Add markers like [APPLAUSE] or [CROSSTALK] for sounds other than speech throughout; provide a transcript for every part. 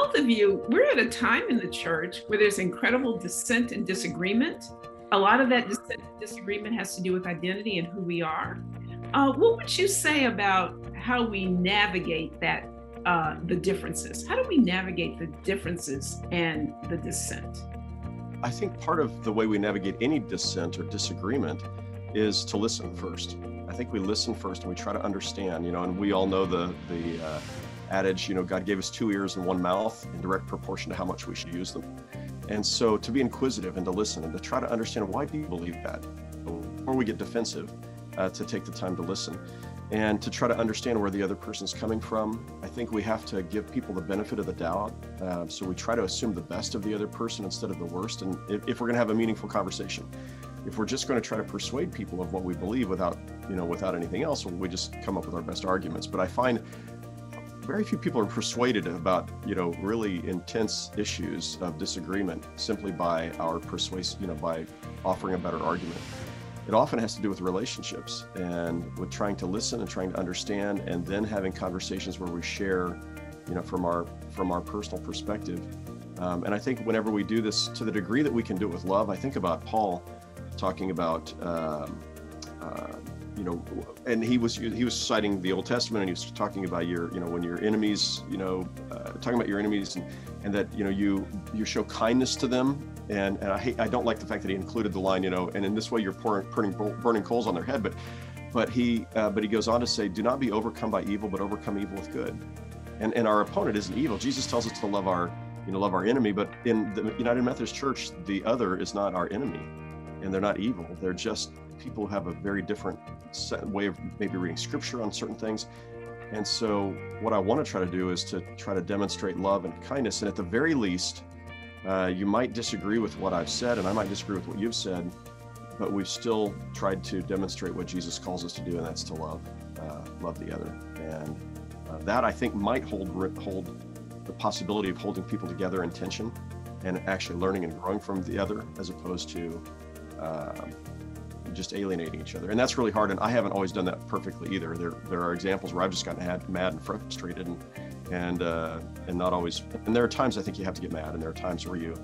both of you, we're at a time in the church where there's incredible dissent and disagreement. A lot of that disagreement has to do with identity and who we are. Uh, what would you say about how we navigate that, uh, the differences? How do we navigate the differences and the dissent? I think part of the way we navigate any dissent or disagreement is to listen first. I think we listen first and we try to understand, you know, and we all know the the uh, adage, you know, God gave us two ears and one mouth in direct proportion to how much we should use them. And so to be inquisitive and to listen and to try to understand why people believe that before we get defensive, uh, to take the time to listen and to try to understand where the other person's coming from. I think we have to give people the benefit of the doubt. Uh, so we try to assume the best of the other person instead of the worst. And if, if we're going to have a meaningful conversation, if we're just going to try to persuade people of what we believe without, you know, without anything else, we just come up with our best arguments. But I find very few people are persuaded about you know really intense issues of disagreement simply by our persuasive you know by offering a better argument. It often has to do with relationships and with trying to listen and trying to understand and then having conversations where we share you know from our from our personal perspective. Um, and i think whenever we do this to the degree that we can do it with love i think about paul talking about um, uh, you know, and he was he was citing the Old Testament, and he was talking about your, you know, when your enemies, you know, uh, talking about your enemies, and, and that you know you you show kindness to them, and and I hate I don't like the fact that he included the line, you know, and in this way you're pouring burning, burning coals on their head, but but he uh, but he goes on to say, do not be overcome by evil, but overcome evil with good, and and our opponent isn't evil. Jesus tells us to love our you know love our enemy, but in the United Methodist Church, the other is not our enemy, and they're not evil. They're just people have a very different way of maybe reading scripture on certain things. And so, what I want to try to do is to try to demonstrate love and kindness. And at the very least, uh, you might disagree with what I've said, and I might disagree with what you've said, but we've still tried to demonstrate what Jesus calls us to do, and that's to love, uh, love the other. And uh, that I think might hold hold the possibility of holding people together in tension, and actually learning and growing from the other, as opposed to um, just alienating each other. And that's really hard. And I haven't always done that perfectly either. There, there are examples where I've just gotten mad, mad and frustrated and, and, uh, and not always, and there are times I think you have to get mad and there are times where you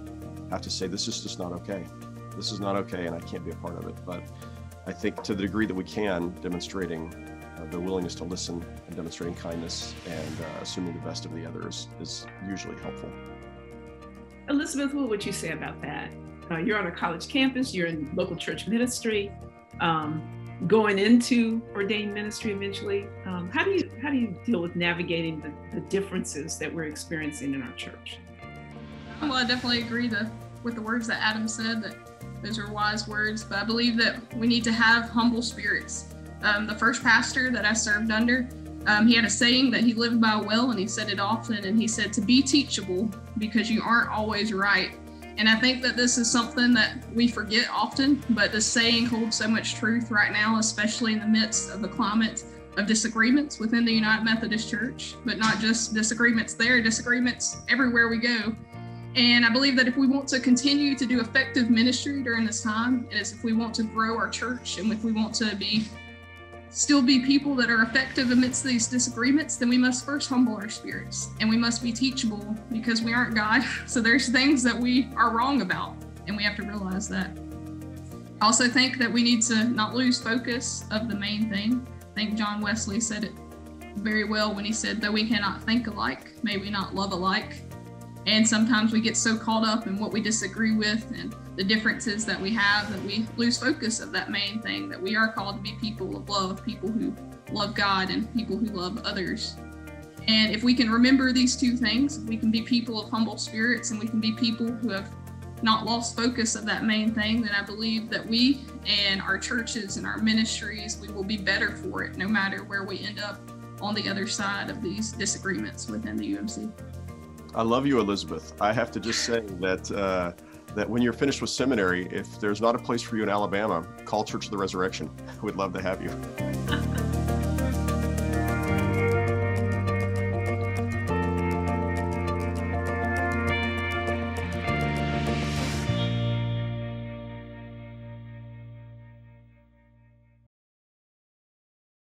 have to say, this is just not okay. This is not okay. And I can't be a part of it. But I think to the degree that we can, demonstrating uh, the willingness to listen and demonstrating kindness and uh, assuming the best of the others is usually helpful. Elizabeth, what would you say about that? Uh, you're on a college campus, you're in local church ministry, um, going into ordained ministry eventually. Um, how do you how do you deal with navigating the, the differences that we're experiencing in our church? Well, I definitely agree the, with the words that Adam said. That those are wise words, but I believe that we need to have humble spirits. Um, the first pastor that I served under, um, he had a saying that he lived by well, and he said it often. And he said to be teachable because you aren't always right and I think that this is something that we forget often, but the saying holds so much truth right now, especially in the midst of the climate of disagreements within the United Methodist Church, but not just disagreements there, disagreements everywhere we go. And I believe that if we want to continue to do effective ministry during this time, and if we want to grow our church and if we want to be still be people that are effective amidst these disagreements, then we must first humble our spirits and we must be teachable because we aren't God. [LAUGHS] So there's things that we are wrong about, and we have to realize that. I also think that we need to not lose focus of the main thing. I think John Wesley said it very well when he said, Though we cannot think alike, may we not love alike. And sometimes we get so caught up in what we disagree with and the differences that we have that we lose focus of that main thing that we are called to be people of love, people who love God and people who love others. And if we can remember these two things, we can be people of humble spirits and we can be people who have not lost focus of that main thing, then I believe that we and our churches and our ministries, we will be better for it no matter where we end up on the other side of these disagreements within the UMC. I love you, Elizabeth. I have to just say that uh, that when you're finished with seminary, if there's not a place for you in Alabama, call Church of the Resurrection. [LAUGHS] We'd love to have you.